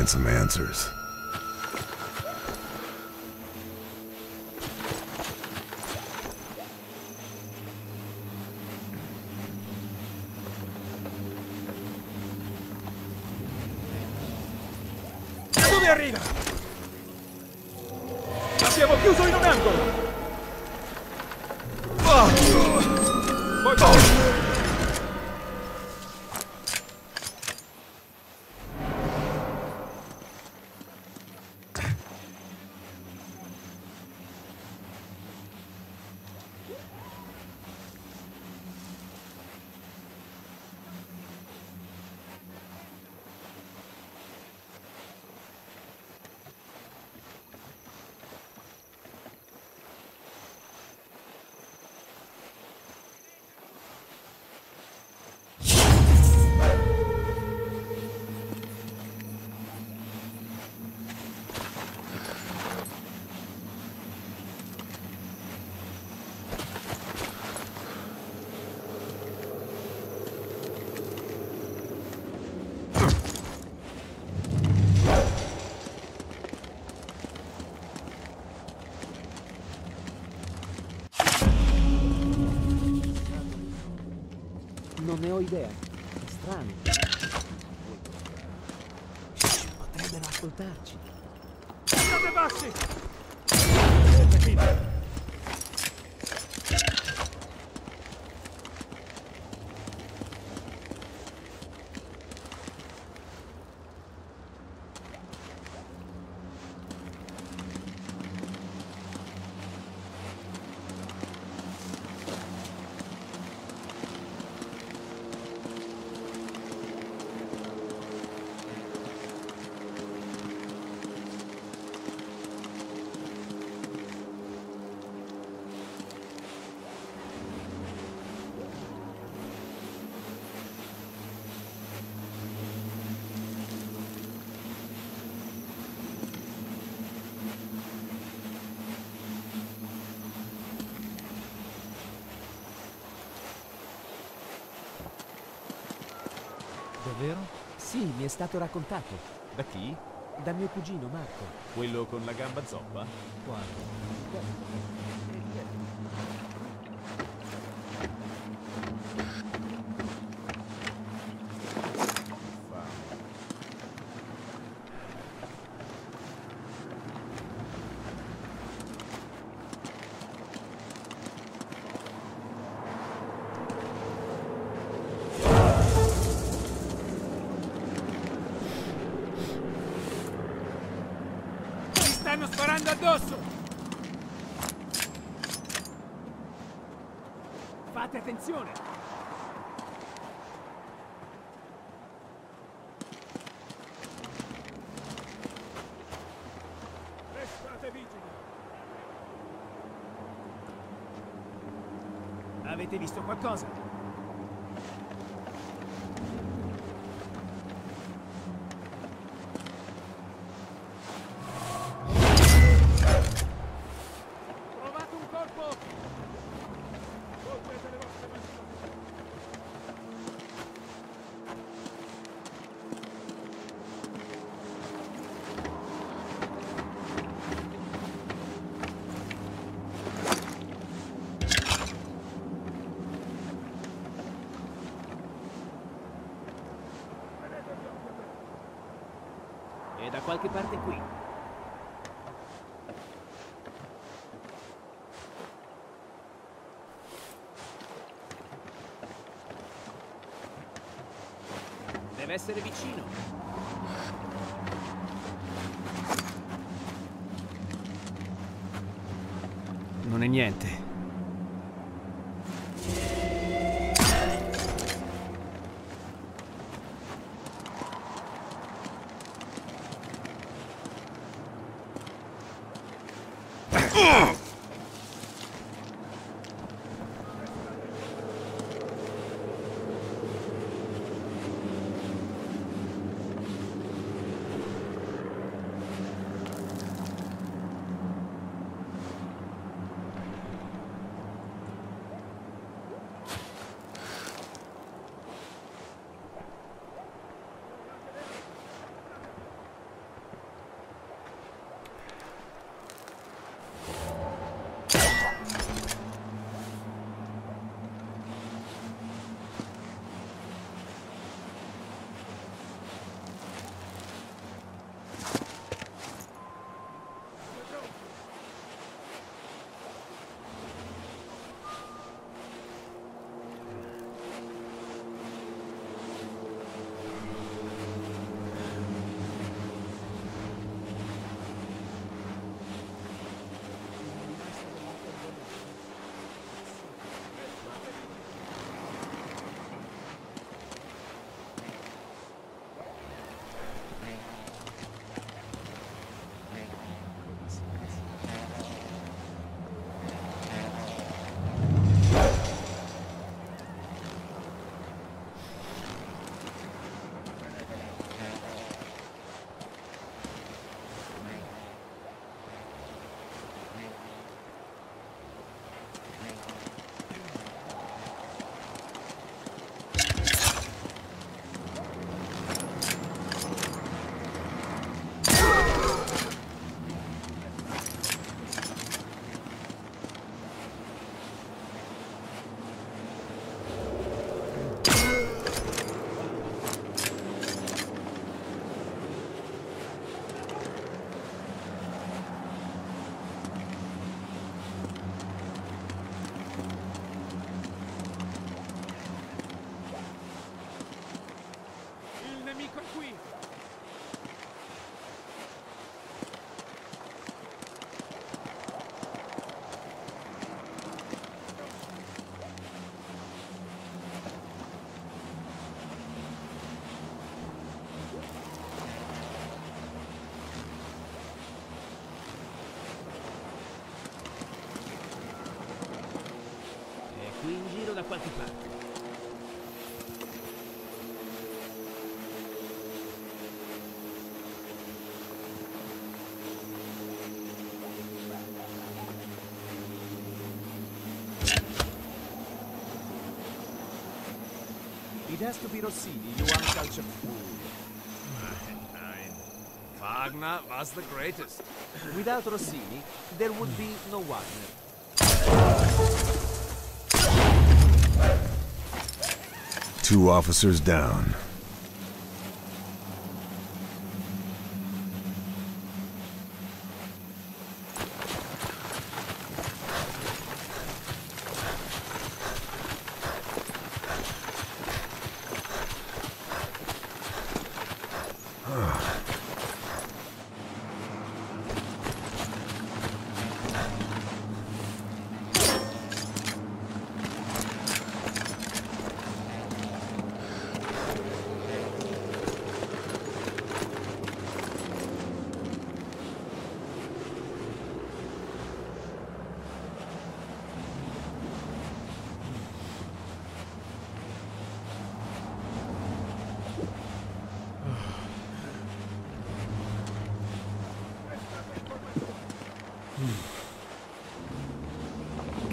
find some answers. ne ho idea. È strano. Potrebbero ascoltarci. vero? Sì, mi è stato raccontato. Da chi? Da mio cugino Marco. Quello con la gamba zoppa? Quando? addosso! Fate attenzione! Restate vigili! Avete visto qualcosa? qualche parte qui. Deve essere vicino. Non è niente. Ugh! It has Modesto Virosini knew on such a fool. Nein. Wagner was the greatest. Without Rossini, there would be no Wagner. Two officers down.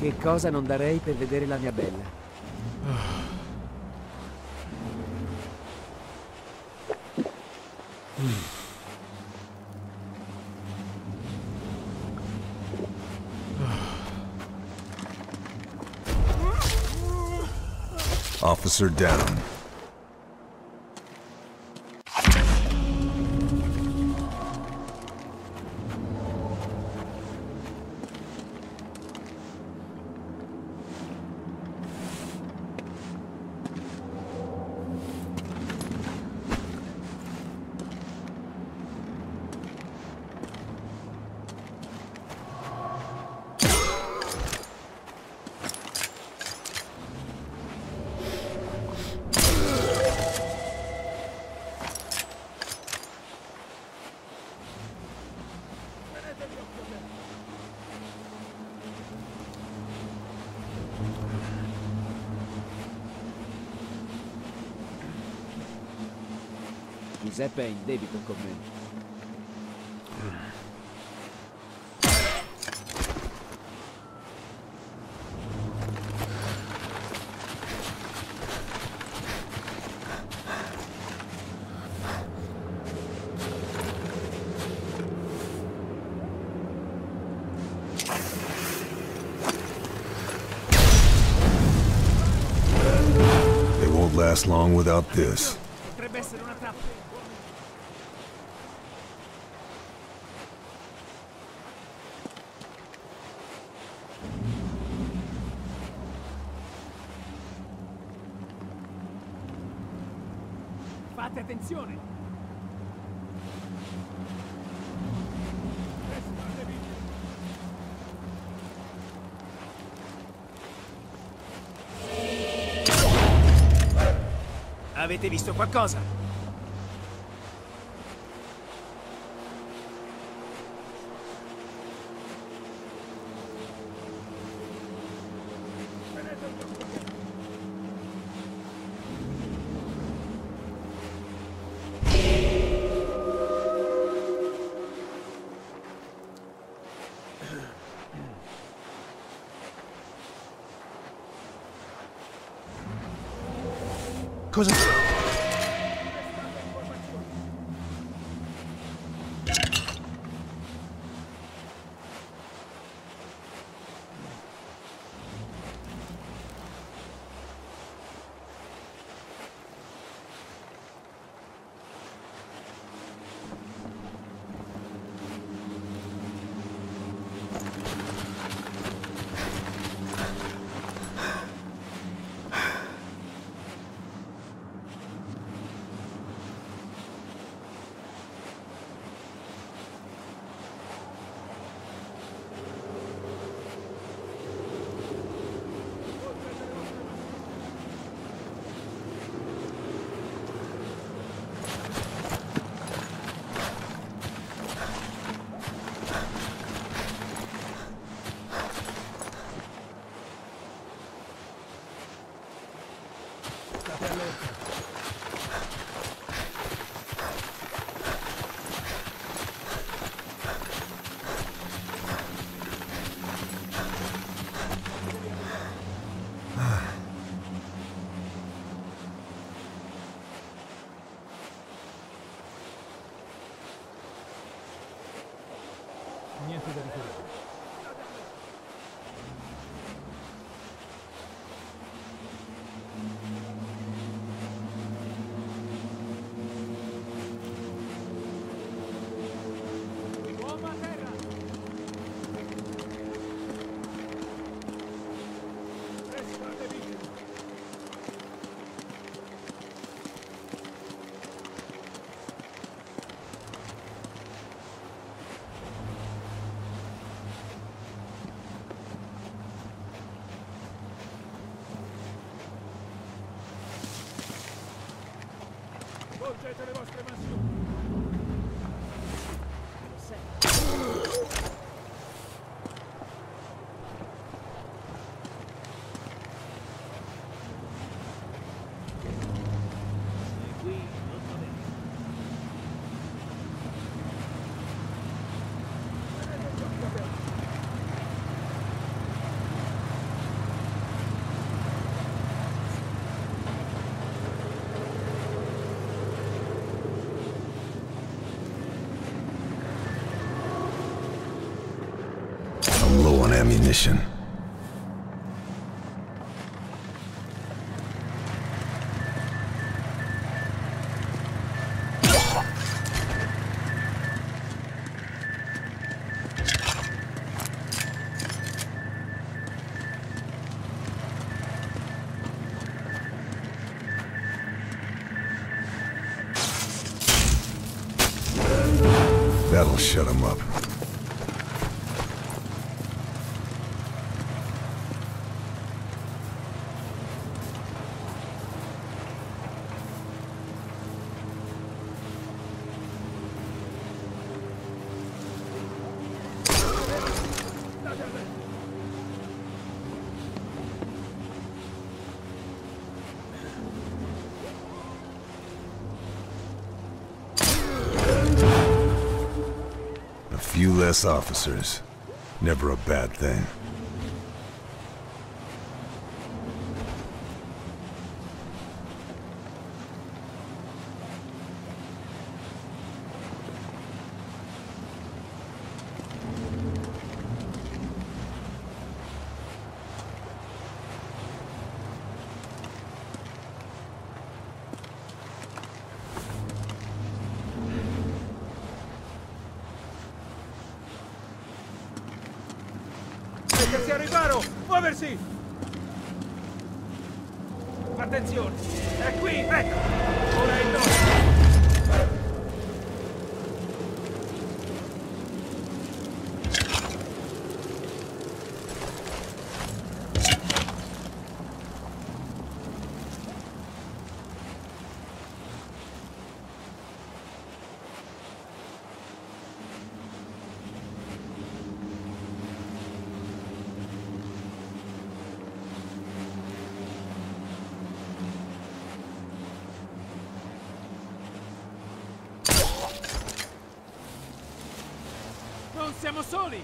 Che cosa non darei per vedere la mia bella? Oh. Mm. Officer down. They è not con me. last long without this. Fate attenzione! Avete visto qualcosa? 不是。America. Sporgete le vostre mansioni! ammunition. That'll shut him up. Less officers. Never a bad thing. Mettersi a riparo! Muoversi! Attenzione! È qui, ecco! Non siamo soli!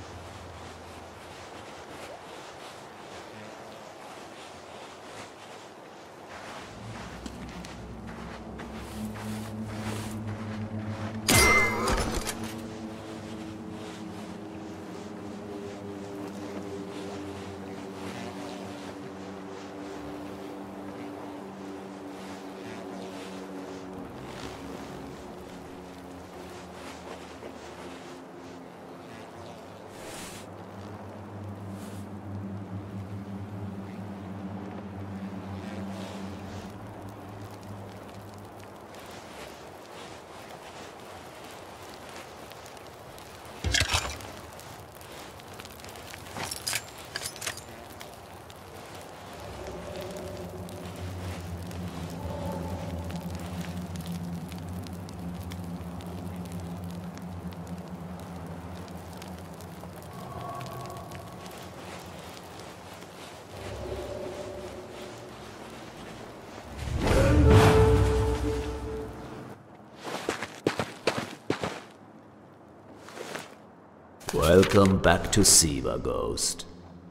Welcome back to Siva Ghost.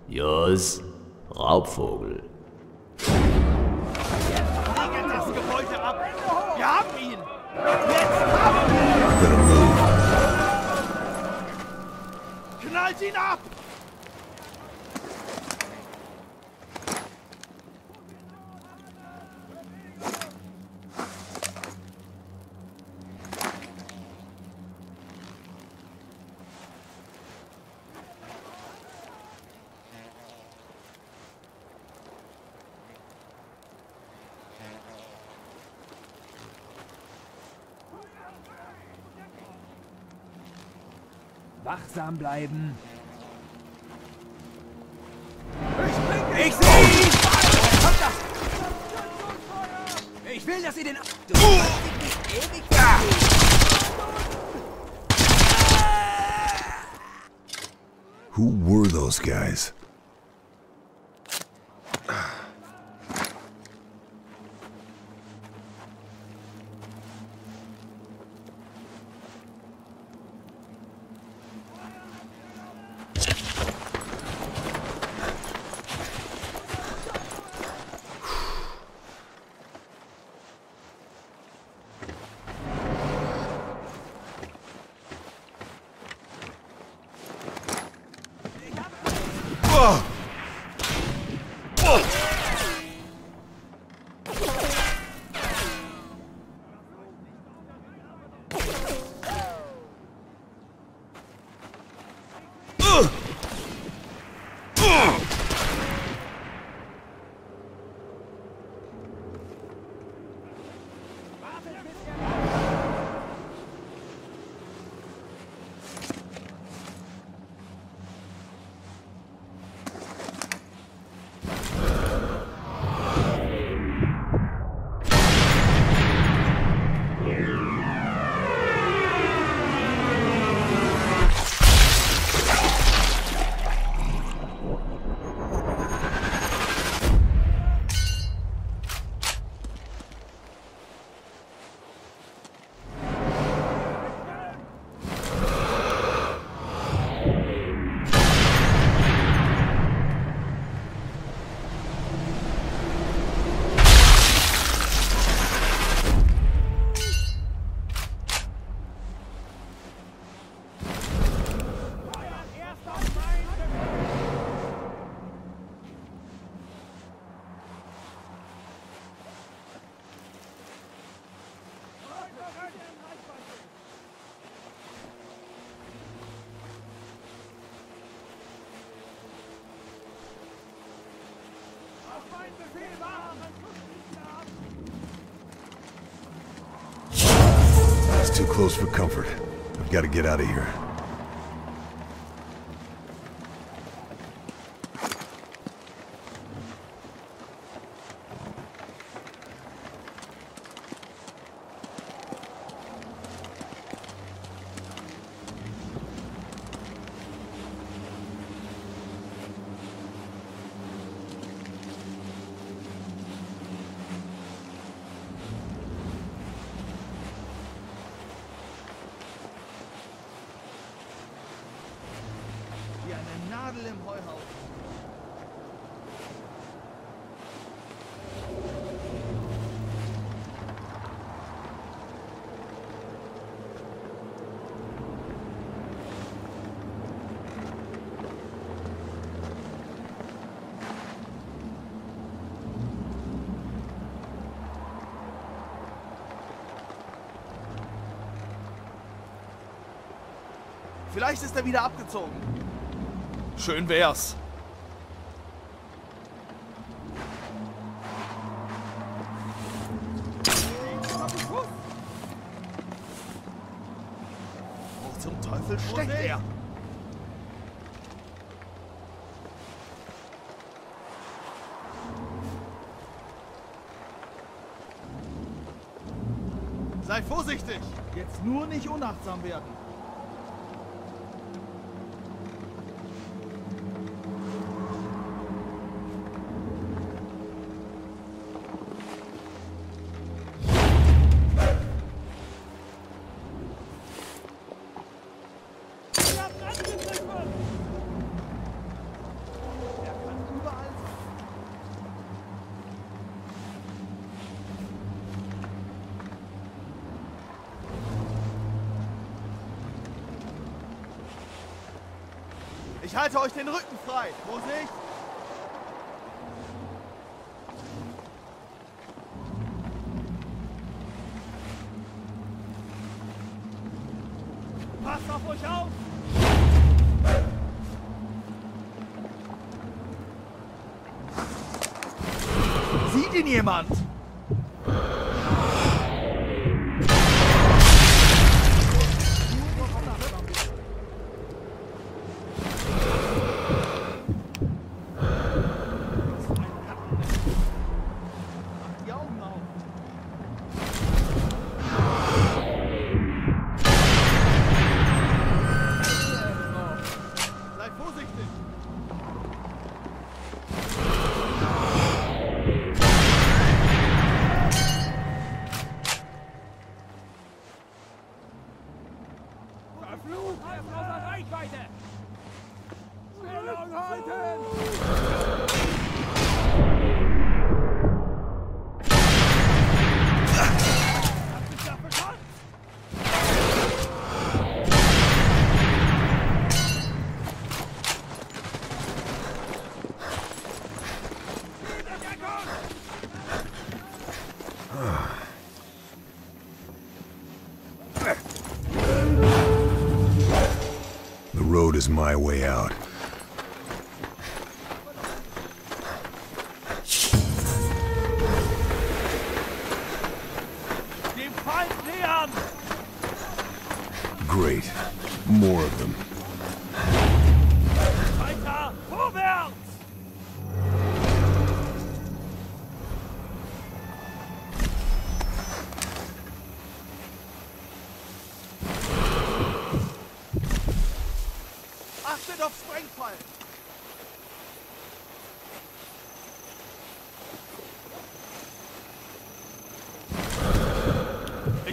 Yours, Raubvogel. wachsam bleiben. Ich, ich sehe ihn! Oh. Ich will, dass ihr den... Du uh. ewig ja. Who were those guys? close for comfort. I've got to get out of here. Vielleicht ist er wieder abgezogen. Schön wär's. Wo zum Teufel steckt er? Sei vorsichtig! Jetzt nur nicht unachtsam werden. halte euch den Rücken frei. Vorsicht! Passt auf euch auf! Sieht ihn jemand? is my way out.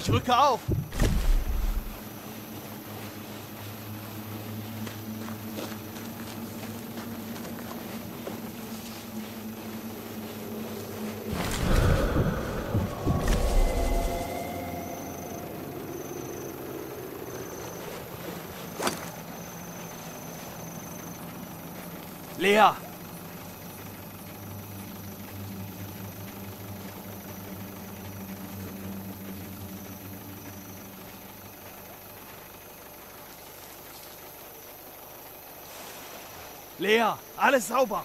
Ich rücke auf. Lea! leer, alles sauber.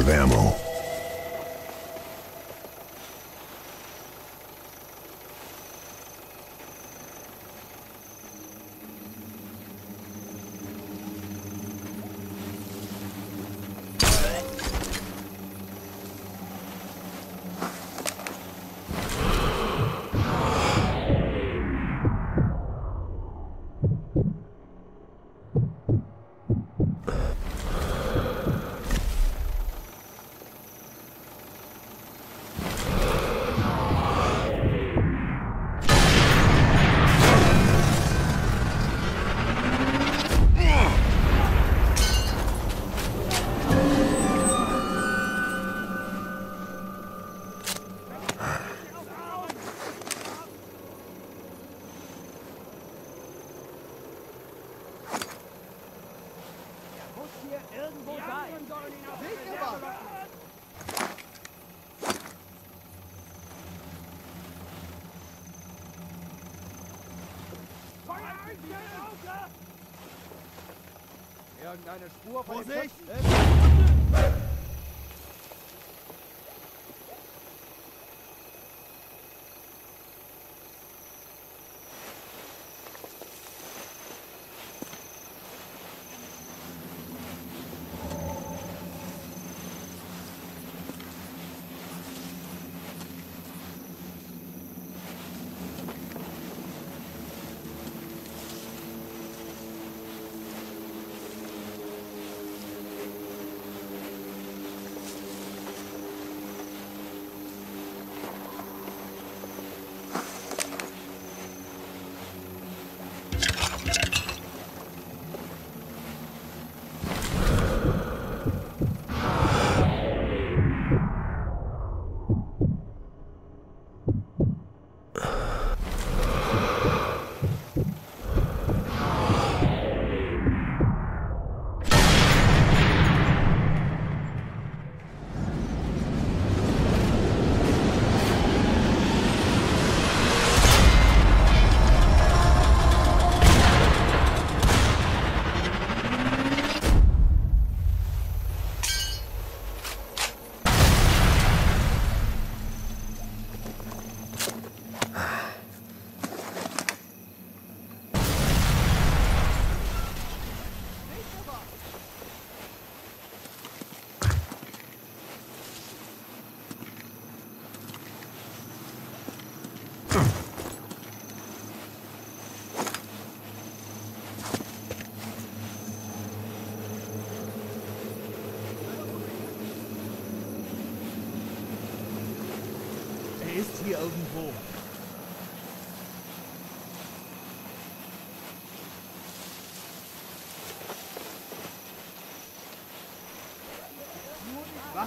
of ammo. Deine Spur von Vorsicht!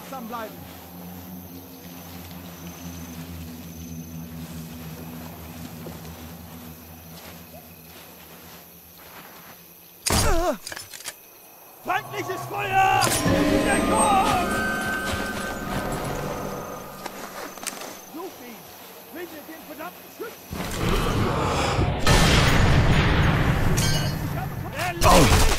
Wachsam bleiben. Feindliches Feuer! Deckung! Sucht ihn! Oh!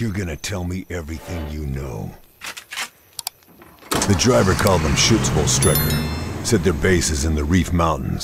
You're gonna tell me everything you know. The driver called them Schutzwolf Said their base is in the Reef Mountains.